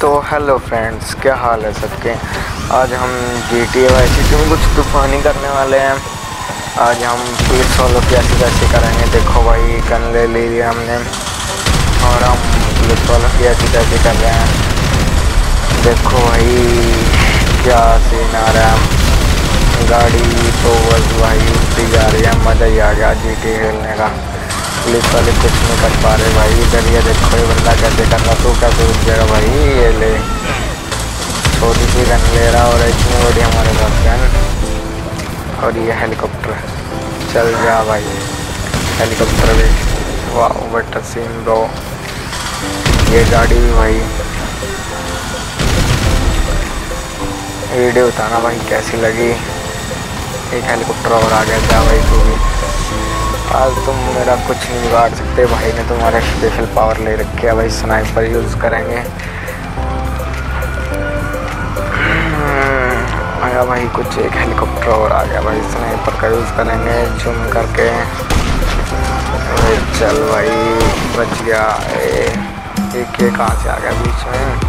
तो hello friends क्या हाल है सबके? आज हम जी टी ए वाई सी में कुछ तूफानी करने वाले हैं। आज हम पुलिस वालों की ऐसी कैसी करेंगे। देखो भाई, गन ले ली हमने। और हम पुलिस वालों की ऐसी कैसी कर रहे हैं। देखो भाई, क्या सीन आ रहा है। गाड़ी तो बस भाई उठती जा रही है। मज़ा ही आ गया जी टी खेलने का। पुलिस वाले कुछ नहीं कर पा रहे भाई। इधर ये देखो ये बंदा कैसे कर रहा तो कैसे उठ जाएगा भाई? ये ले। छोटी सी गन ले रहा और इतनी बड़ी हमारे पास गन। और ये हेलीकॉप्टर चल जा भाई। हेलीकॉप्टर भी वाह बट सीन ब्रो ये गाड़ी भी भाई। वीडियो बताना भाई कैसी लगी। एक हेलीकॉप्टर और आ गया जा भाई तू भी। आज तुम मेरा कुछ नहीं बिगाड़ सकते भाई ने तुम्हारे स्पेशल पावर ले रखे है। भाई स्नाइपर यूज़ करेंगे। हम्म, आया भाई कुछ एक हेलीकॉप्टर और आ गया भाई स्नाइपर का यूज़ करेंगे जूम करके। चल भाई बच गया। एक ये कहाँ से आ गया बीच में?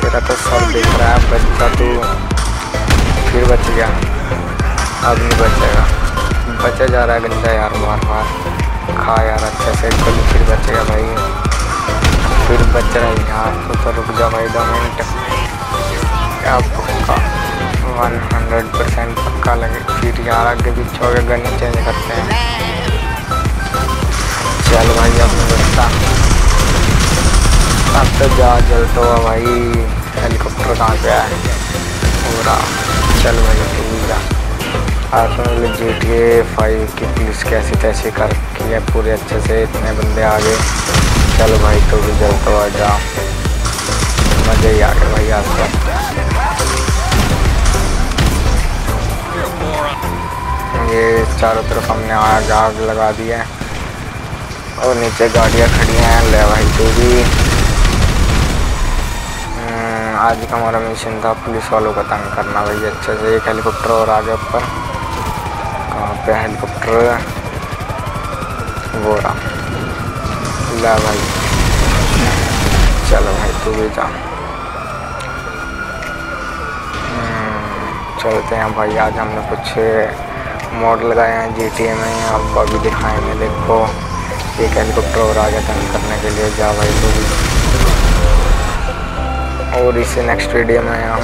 तेरा तो सब दिख रहा है बचता तू। फिर बच गया अब नहीं बचेगा। बचा जा रहा है गंदा यार बार बार खा यार अच्छे से कल फिर बचेगा भाई। फिर बच रहा है यार तो, तो रुक जा भाई दो मिनट। क्या पक्का? वन हंड्रेड परसेंट पक्का लगे। फिर यार आगे पीछे हो गया गन चेंज करते हैं। चल भाई अब नहीं बचता। अब तो जा जल तो भाई। हेलीकॉप्टर कहाँ से आया? पूरा चल भाई आज मैंने जी टी ए फाइव की पुलिस कैसी तैसी कर रखी है पूरे अच्छे से इतने बंदे आ गए चल भाई तो भी जल तो आ जा मज़े ही आ गए भाई आज तो। ये चारों तरफ़ हमने आग आग लगा दी है। और नीचे गाड़ियाँ खड़ी हैं ले भाई तो भी। हम्म, आज का हमारा मिशन था पुलिस वालों का तंग करना भाई अच्छे से। एक हेलीकॉप्टर और आगे ऊपर। पे हेलीकॉप्टर वो रहा। ला भाई। चलो भाई तू भी जा। हम्म, चलते हैं भाई। आज हमने कुछ मोड लगाए हैं जी टी ए में। अब अभी दिखाएँगे देखो। एक हेलीकॉप्टर और आगे तंग करने के लिए जा भाई तू भी। और इसे नेक्स्ट वीडियो में हम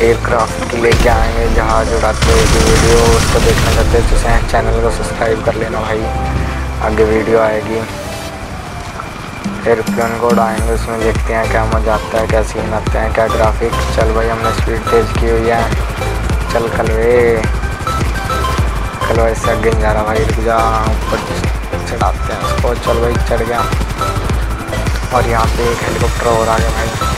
एयरक्राफ्ट के लेके आएँगे जहाज़ उड़ाते हुए वीडियो उसको देखना चाहते हैं तो चैनल को सब्सक्राइब कर लेना भाई। आगे वीडियो आएगी। एयरप्लेन को उड़ाएँगे, उसमें देखते हैं क्या मज़ा आता है, क्या सीन आते हैं, क्या ग्राफिक चल भाई, हमने स्पीड तेज़ की हुई है। चल कल वे कल वैसे आगे जा रहा भाई, रुक जा, ऊपर चढ़ाते हैं उसको। चल भाई, चढ़ गया। और यहाँ पे एक हेलीकॉप्टर और आ गया भाई।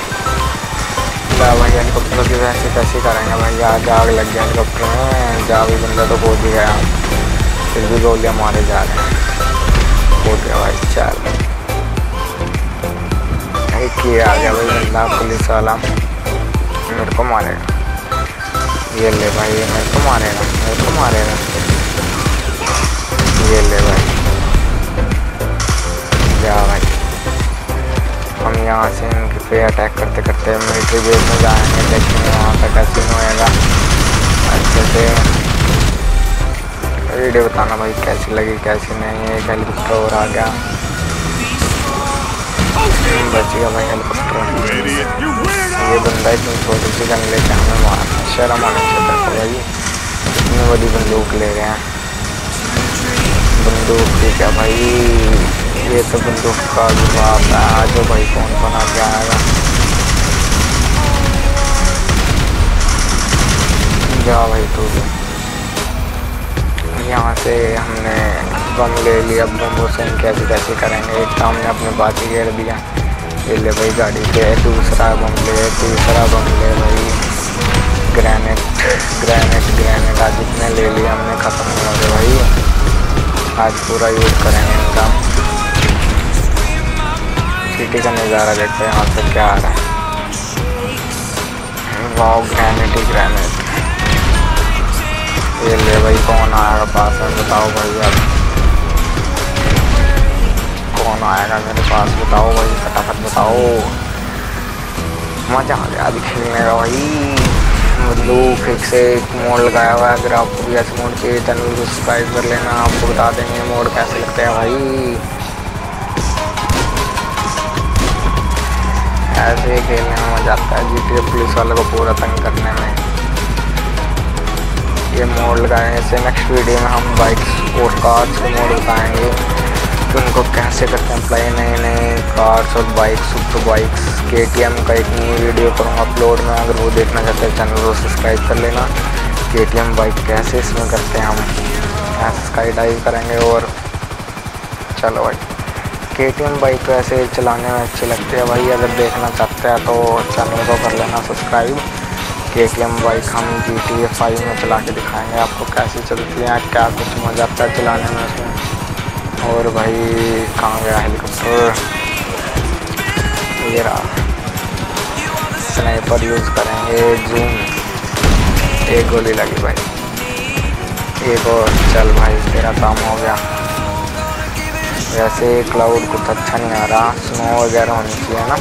भाई हेलीकॉप्टर की, वैसे कैसे करेंगे भाई आग आग लग गया हेलीकॉप्टर में जा भी बंदा तो कूद ही गया। फिर भी गोलियाँ मारे जा रहे हैं। कूद गया भाई, चल। एक ही आ गया भाई बंदा, पुलिस वाला। मेरे को मारेगा। ये ले भाई ये मेरे को मारेगा, मेरे को मारेगा। ये ले भाई। यहाँ से इनके पे अटैक करते करते मिलिट्री बेस में जाएँगे देखेंगे वहाँ का कैसे होएगा। अच्छे से वीडियो बताना भाई, कैसी लगी, कैसी नहीं एक हेलीकॉप्टर और आ गया। बच गया भाई हेलीकॉप्टर ये बंदा इतनी छोटी सी गन लेके हमें मार शर्म आना चाहिए भाई। इतनी बड़ी बंदूक ले रहे हैं। बंदूक ठीक है भाई। ये तो बंदूक का जवाब है। आज भाई कौन कौन आगे आएगा? जा भाई तू। यहाँ से हमने बम ले लिया। बम से कैसे कैसे करेंगे? एक तो हमने अपने बाकी घेर दिया। ये ले भाई गाड़ी से दूसरा बम ले, तीसरा बम ले भाई। ग्रेनेड ग्रेनेड ग्रेनेड आज इतने ले लिए हमने ख़त्म हो गए भाई। आज पूरा यूज़ करेंगे इनका। सिटी का नज़ारा देखते हैं, यहाँ से क्या आ रहा है। वाओ ग्रैनेट ही ग्रैनेट ये ले भाई, कौन आएगा पास में, बताओ भाई अब कौन आएगा मेरे पास, बताओ भाई, फटाफट बताओ। मज़ा आ गया अभी खेलने का भाई। मतलब फिर से एक मोड लगाया हुआ है, अगर आपको भी ऐसे मोड चाहिए चैनल को सब्सक्राइब कर लेना, आपको बता देंगे मोड कैसे लगते हैं भाई। ऐसे ही खेलने में मज़ा आता है। जी टी पुलिस वाले को पूरा तंग करने में। ये मोड लगाए ऐसे नेक्स्ट वीडियो में हम बाइक्स और कार्स के मोड बताएँगे कि उनको कैसे करते हैं अप्लाई नए नए कार्स और बाइक्स सुपर बाइक्स के का एक नई वीडियो करूँगा अपलोड में। अगर वो देखना चाहते हैं चैनल को सब्सक्राइब कर लेना। के बाइक कैसे इसमें करते हैं हम। स्काई डाइव करेंगे और चलो भाई। के टी एम बाइक ऐसे चलाने में अच्छी लगती है। भाई अगर देखना चाहते हैं तो चैनल को कर लेना सब्सक्राइब के टी एम बाइक हम जी टी ए फाइव में चला के दिखाएँगे आपको कैसी चलती है, क्या कुछ मज़ा आता है चलाने में उसमें। और भाई, कहाँ गया हेलीकॉप्टर ये रहा। स्नाइपर यूज़ करेंगे जूम एक गोली लगी भाई। एक और, चल भाई, तेरा काम हो गया। वैसे क्लाउड कुछ अच्छा नहीं आ रहा। स्नो वगैरह होनी चाहिए ना?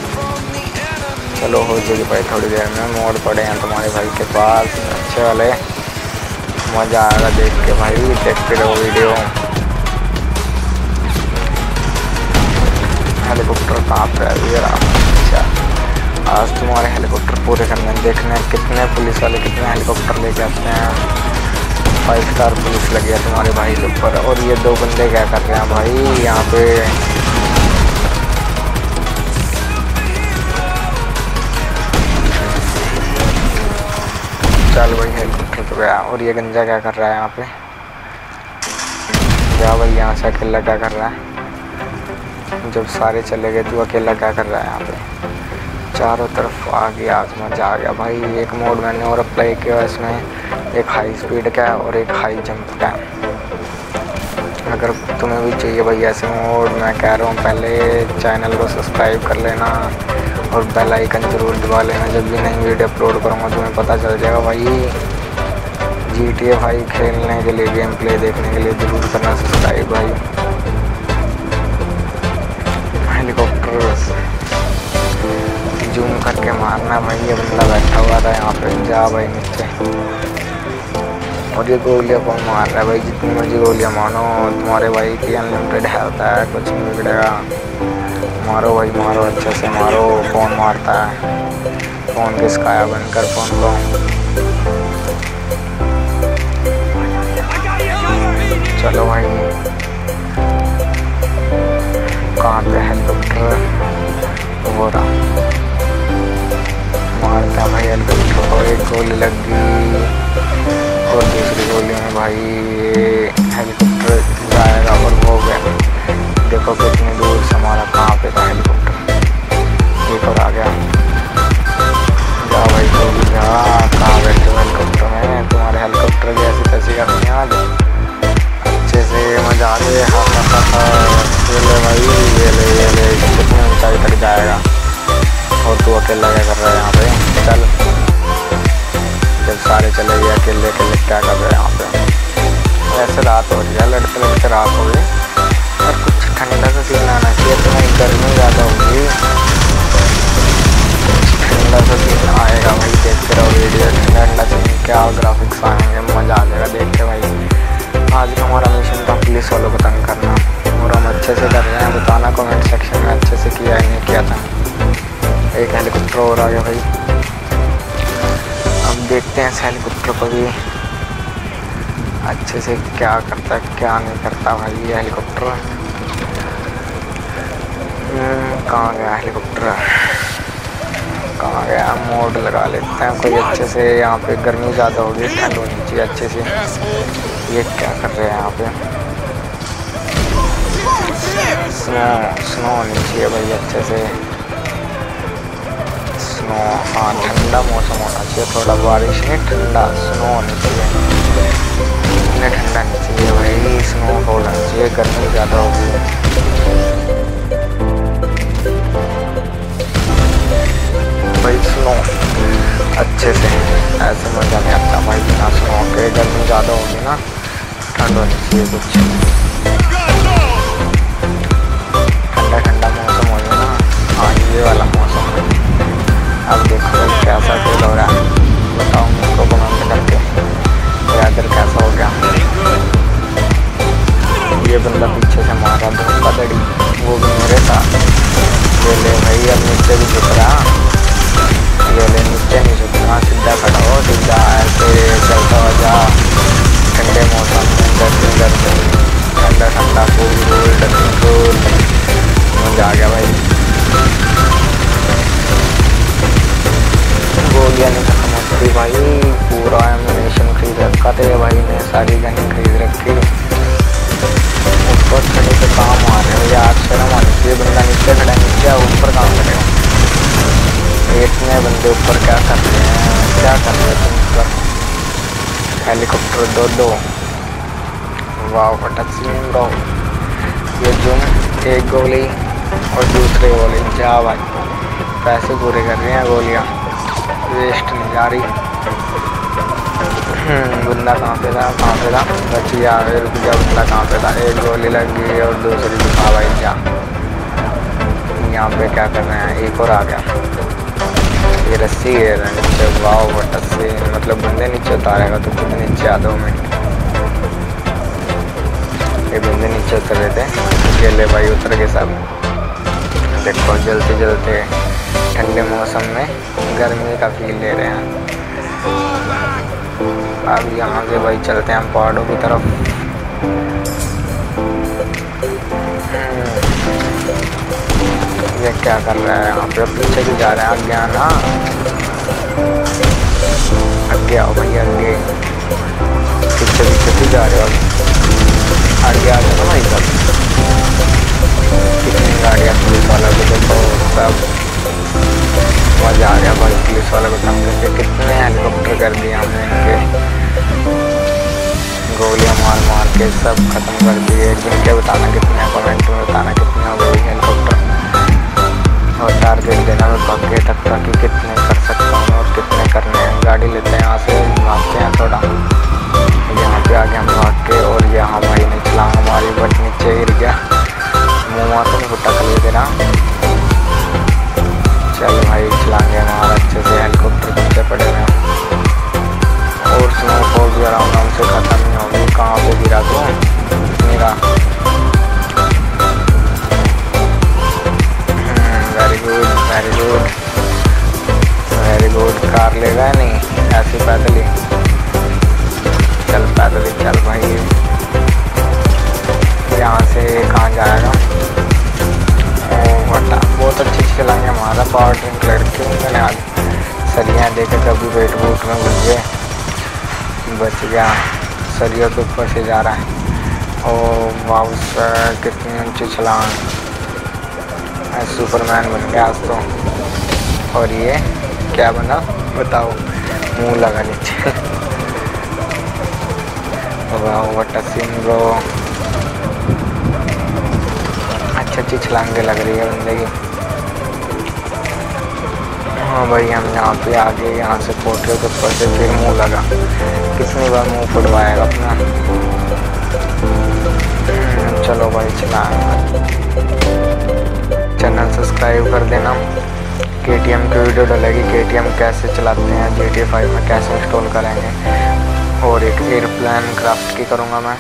चलो, हो जाएगी भाई, थोड़ी देर में। मोड़ पड़े हैं तुम्हारे भाई के पास। अच्छे वाले। मज़ा आएगा देख के भाई। देखते रहो वीडियो हेलीकॉप्टर कहाँ पे है? अच्छा। आज तुम्हारे हेलीकॉप्टर पूरे करने देखने कितने पुलिस वाले कितने हेलीकॉप्टर लेके आते हैं। फाइव स्टार पुलिस लगी है तुम्हारे भाई के ऊपर। और ये दो बंदे क्या कर रहे हैं भाई? यहाँ पे चल भाई तो गया। और ये गंजा क्या कर रहा है यहाँ पे? क्या भाई, यहाँ से अकेला क्या कर रहा है? जब सारे चले गए तो अकेला क्या कर रहा है यहाँ पे? चारों तरफ़ आ गया मज़ा आ गया। भाई, एक मोड मैंने और अप्लाई किया इसमें। एक हाई स्पीड का है और एक हाई जंप का अगर तुम्हें भी चाहिए भाई ऐसे मोड, मैं कह रहा हूँ पहले चैनल को सब्सक्राइब कर लेना और बेल आइकन ज़रूर दबा लेना। जब भी नई वीडियो अपलोड करूँगा, तुम्हें पता चल जाएगा भाई। जी टी ए भाई खेलने के लिए गेम प्ले देखने के लिए ज़रूर करना सब्सक्राइब भाई। करके मारना भाई ये बंदा बैठा हुआ था यहाँ पे, जा भाई नीचे। और ये गोलियाँ कौन मार रहा है भाई? जितनी मर्ज़ी गोलियाँ मानो तुम्हारे भाई की अनलिमिटेड हेल्थ है, कुछ नहीं बिगड़ेगा। मारो भाई, मारो, अच्छे से मारो, कौन मारता है? फ़ोन किसका बंद कर फ़ोन को चलो भाई। कहाँ पे हेलीकॉप्टर वो रहा। गोली लग गई। और दूसरी गोली में भाई ये हेलीकॉप्टर जाएगा और वो गया देखो कितनी दूर से हमारा कहाँ पे था हेलीकॉप्टर एक और आ गया। जा भाई तो जा। कहाँ बैठे हो हेलीकॉप्टर में? तुम्हारे हेलीकॉप्टर ऐसी तैसी करनी आज अच्छे से मज़ा आ रही है हाँ हाँ ये भाई, ये ले ये ले। ऊंचाई तक जाएगा? और तू अकेला क्या कर रहा है यहाँ पे? चल। जब सारे चले गए, अकेले अकेले क्या कर रहे हैं यहाँ पे ऐसे रात हो है लड़ते लड़ते रात हो गई। और कुछ ठंडा सा सीन आना चाहिए तो नहीं, गर्मी ज़्यादा होगी। ठंडा सा सीन आएगा भाई, देखते रहो वीडियो। ठंडा ठंडा सीन क्या ग्राफिक्स आएँगे मज़ा आ जाएगा देख के भाई। आज का हमारा मिशन था पुलिस वालों को तंग करना। और हम अच्छे से कर रहे हैं, बताना कमेंट सेक्शन में, अच्छे से किया है नहीं, किया था। एक हेलीकॉप्टर और आ गया भाई। देखते हैं इस हेलीकॉप्टर को भी। अच्छे से क्या करता है क्या नहीं करता भाई ये हेलीकॉप्टर हम्म, कहाँ गया हेलीकॉप्टर कहाँ गया? मोड लगा लेते हैं कोई अच्छे से। यहाँ पे गर्मी ज़्यादा होगी ठंड होनी चाहिए अच्छे से। ये क्या कर रहे हैं यहाँ पे? स्नो स्नो होनी चाहिए भाई अच्छे से। स्नो हाँ ठंडा मौसम होना चाहिए थोड़ा बारिश नहीं ठंडा स्नो होनी चाहिए इतने ठंडा नहीं चाहिए भाई स्नो होना चाहिए गर्मी ज़्यादा होगी भाई स्नो अच्छे से ऐसे मज़ा नहीं आता भाई बिना स्नो के गर्मी ज़्यादा होगी ना ठंड होनी चाहिए कुछ बंदे ऊपर क्या कर रहे हैं? क्या कर रहे हैं तुम हेलीकॉप्टर दो दो। वाह फटक दो ये जुम एक गोली और दूसरे गोली। जा भाई। पैसे पूरे कर रहे हैं गोलियाँ। वेस्ट नहीं जा रही। हम्म, बंदा कहाँ पे था? कहाँ पे था? बच गया रुक गया बंदा कहाँ पे था? एक गोली लग गई और दूसरी दिखा भाई क्या यहाँ पे क्या कर रहे हैं? एक और आ गया। ये रस्सी है नीचे वाव बट से मतलब बंदे नीचे उतारेगा तो खुद नीचे आ दो मिनट ये बंदे नीचे उतर रहे थे, गेले भाई उतर गए सब। देखो जलते जलते ठंडे मौसम में गर्मी का फील ले रहे हैं। अब यहाँ से भाई चलते हैं, हम पहाड़ों की तरफ़। ये क्या कर रहा है? यहाँ पे पीछे भी जा रहे हैं? आगे आना। आगे आओ भाई, आगे। पीछे पीछे भी जा रहे हो? आगे आ जाओ भाई सब। कितनी गाड़ियाँ पुलिस वाला भी देखो, सब। मज़ा आ गया भाई, पुलिस वाले को तंग करके कितने हेलीकॉप्टर कर दिए हमने इनके। गोलियाँ मार मार के सब खत्म कर दिए। जिनके बताना कितने कमेंट में बताना कितने हो गई हेलीकॉप्टर और टारगेट देना मैं पक्के तक था कि कितने कर सकता हूँ और कितने करने हैं। गाड़ी लेते हैं, यहाँ से भागते हैं थोड़ा। यहाँ से कहाँ जाएगा? वटा बहुत अच्छी चलाएँगे हमारा पावर ड्रिंक लड़के। मैंने आज सरियाँ देखे, कभी वेट बूट में घुस गए बच गया। सरिया के ऊपर से जा रहा है। और वाह कितनी ऊँची छलांग। सुपरमैन बन गया आज तो। और ये क्या बना? बताओ। मुँह लगा नीचे वाह वट सीन ब्रो अच्छी अच्छी छलांगे लग रही है बंदे की। हाँ भाई हम यहाँ पे आ गए यहाँ से पोटे के ऊपर से फिर मुँह लगा। कितनी बार मुँह फुटवाएगा अपना। हम्म, चलो भाई चला। चैनल सब्सक्राइब कर देना। के टी एम की वीडियो डलेगी के टी एम कैसे चलाते हैं जी टी फाइव में कैसे इंस्टॉल करेंगे। और एक एयरप्लेन क्राफ्ट की करूँगा मैं।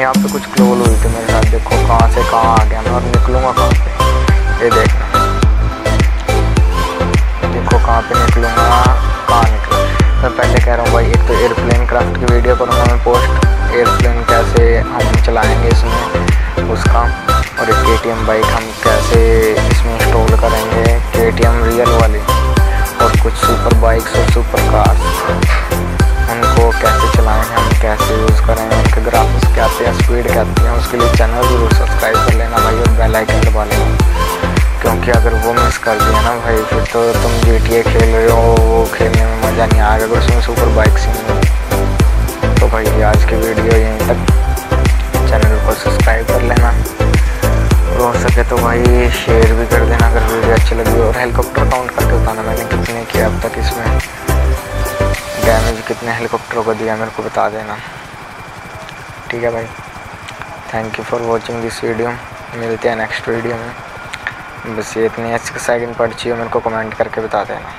यहाँ पे कुछ क्लोल हुई थी मेरे साथ, देखो कहाँ से कहाँ आ गया मैं और निकलूँगा कहाँ पे। ये देखना देखो कहाँ पे निकलूँगा, कहाँ निकला। मैं पहले कह रहा हूँ भाई, एक तो एयरप्लेन क्राफ्ट की वीडियो करूँगा मैं पोस्ट एयरप्लेन कैसे हम चलाएँगे इसमें, उसका। और एक के बाइक हम कैसे इसमें इंस्टॉल करेंगे के रियल वाली। और कुछ सुपर बाइक्स और सुपर कार्स चलाएँगे हम कैसे यूज़ करेंगे उनके ग्राफिक्स क्या आते हैं स्पीड क्या आती है, उसके लिए चैनल ज़रूर सब्सक्राइब कर लेना भाई और बेल आइकन दबा लेना। क्योंकि अगर वो मिस कर दिया ना भाई, फिर तो तुम GTA खेल रहे हो, वो खेलने में मज़ा नहीं आएगा। अगर उसमें सुपर बाइक सी तो भाई आज की वीडियो यहीं तक। चैनल को सब्सक्राइब कर लेना। और हो सके तो भाई शेयर भी कर देना अगर वीडियो अच्छी लगी और हेलीकॉप्टर काउंट करके बताना मैंने कितने किया अब तक इसमें। कितने हेलीकॉप्टरों को दिया, मेरे को बता देना। ठीक है भाई। Thank you for watching this video मिलते हैं नेक्स्ट वीडियो में। बस ये इतनी अच्छी सेकेंड पर्ची चाहिए मेरे को कमेंट करके बता देना।